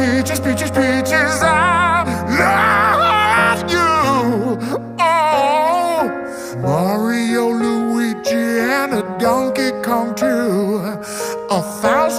peaches, peaches, peaches. I love you. Oh, Mario, Luigi, and a Donkey Kong too. A thousand.